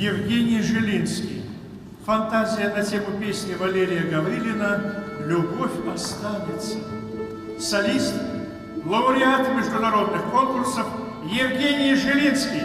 Евгений Жилинский. Фантазия на тему песни Валерия Гаврилина «Любовь останется». Солист, лауреат международных конкурсов Евгений Жилинский.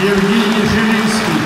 Евгений Жилинский.